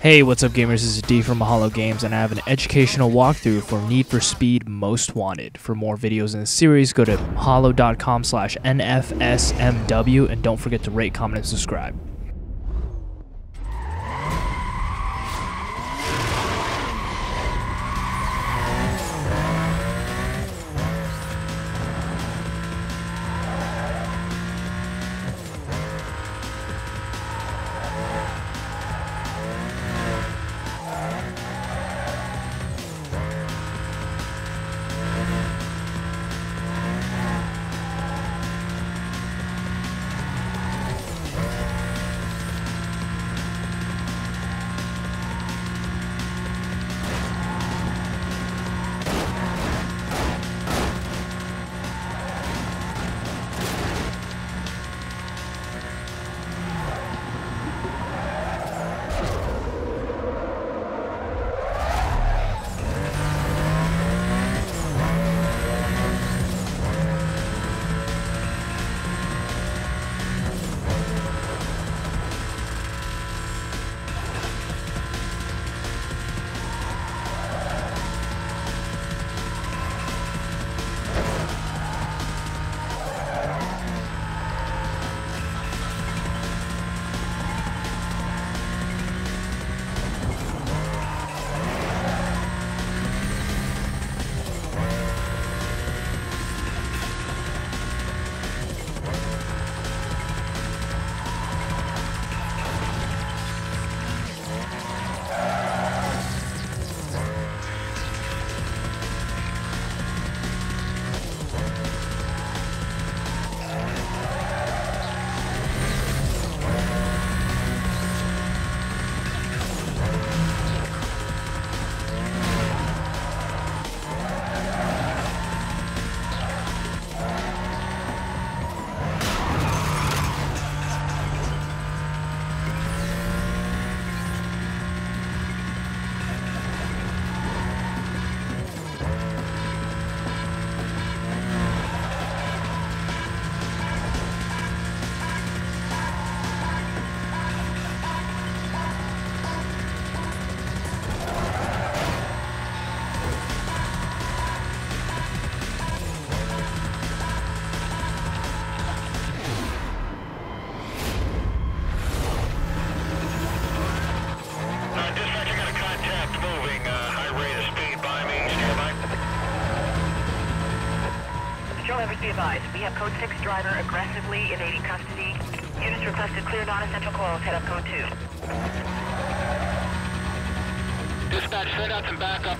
Hey, what's up, gamers? This is D from Mahalo Games, and I have an educational walkthrough for Need for Speed Most Wanted. For more videos in this series, go to mahalo.com slash NFSMW, and don't forget to rate, comment, and subscribe. Joe Evers, be advised. We have code 6 driver aggressively evading custody. Units requested clear non-essential calls. Head up code 2. Dispatch, send out some backup